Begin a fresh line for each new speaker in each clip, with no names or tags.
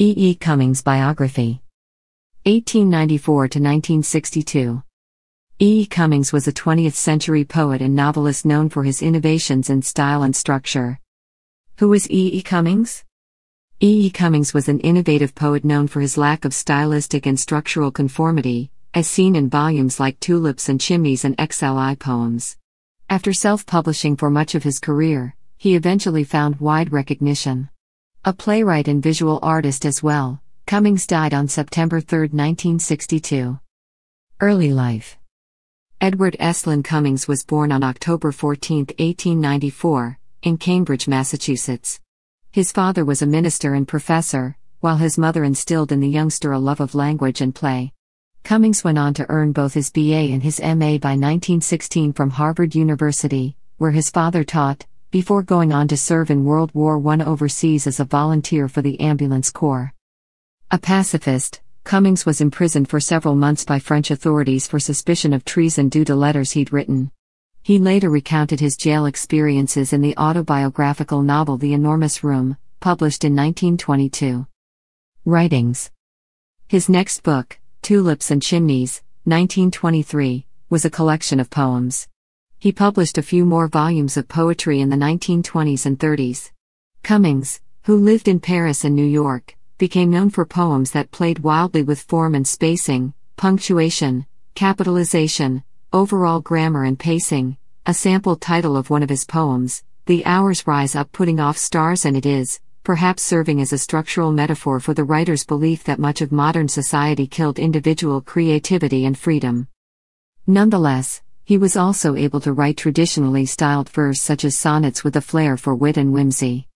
E. E. Cummings Biography 1894 to 1962. E. E. Cummings was a 20th century poet and novelist known for his innovations in style and structure. Who was E. E. Cummings? E. E. Cummings was an innovative poet known for his lack of stylistic and structural conformity, as seen in volumes like Tulips and Chimneys and XLI poems. After self publishing for much of his career, he eventually found wide recognition. A playwright and visual artist as well, Cummings died on September 3, 1962. Early life Edward Estlin Cummings was born on October 14, 1894, in Cambridge, Massachusetts. His father was a minister and professor, while his mother instilled in the youngster a love of language and play. Cummings went on to earn both his BA and his MA by 1916 from Harvard University, where his father taught, before going on to serve in World War I overseas as a volunteer for the Ambulance Corps. A pacifist, Cummings was imprisoned for several months by French authorities for suspicion of treason due to letters he'd written. He later recounted his jail experiences in the autobiographical novel The Enormous Room, published in 1922. Writings His next book, Tulips and Chimneys, 1923, was a collection of poems. He published a few more volumes of poetry in the 1920s and 30s. Cummings, who lived in Paris and New York, became known for poems that played wildly with form and spacing, punctuation, capitalization, overall grammar and pacing. A sample title of one of his poems, The Hours Rise Up Putting Off Stars and It Is, perhaps serving as a structural metaphor for the writer's belief that much of modern society killed individual creativity and freedom. Nonetheless, he was also able to write traditionally styled verse such as sonnets with a flair for wit and whimsy.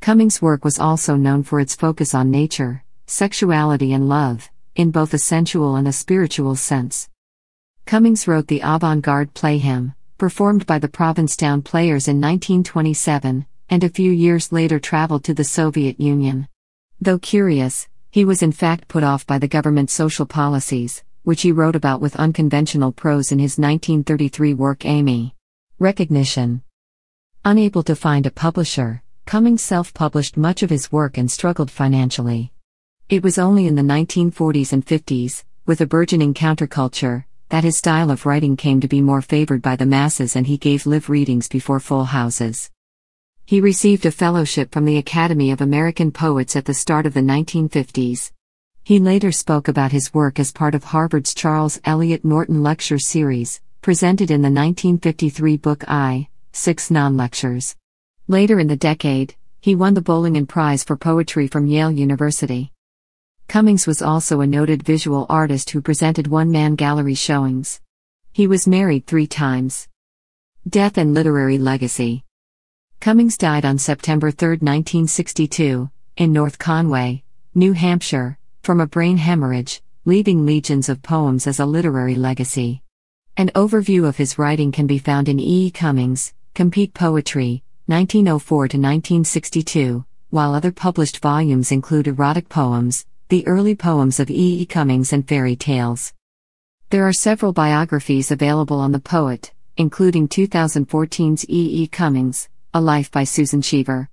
Cummings' work was also known for its focus on nature, sexuality, and love, in both a sensual and a spiritual sense. Cummings wrote the avant garde play Him, performed by the Provincetown Players in 1927, and a few years later traveled to the Soviet Union. Though curious, he was in fact put off by the government's social policies, which he wrote about with unconventional prose in his 1933 work Eimi. Recognition. Unable to find a publisher, Cummings self published much of his work and struggled financially. It was only in the 1940s and 50s, with a burgeoning counterculture, that his style of writing came to be more favored by the masses and he gave live readings before full houses. He received a fellowship from the Academy of American Poets at the start of the 1950s. He later spoke about his work as part of Harvard's Charles Eliot Norton Lecture Series, presented in the 1953 book I, Six Non Lectures. Later in the decade, he won the Bollingen Prize for Poetry from Yale University. Cummings was also a noted visual artist who presented one man gallery showings. He was married three times. Death and Literary Legacy Cummings died on September 3, 1962, in North Conway, New Hampshire, from a brain hemorrhage, leaving legions of poems as a literary legacy. An overview of his writing can be found in E. E. Cummings, Compete Poetry, 1904 to 1962, while other published volumes include erotic poems, the early poems of E. E. Cummings, and fairy tales. There are several biographies available on the poet, including 2014's E. E. Cummings, A Life by Susan Cheever.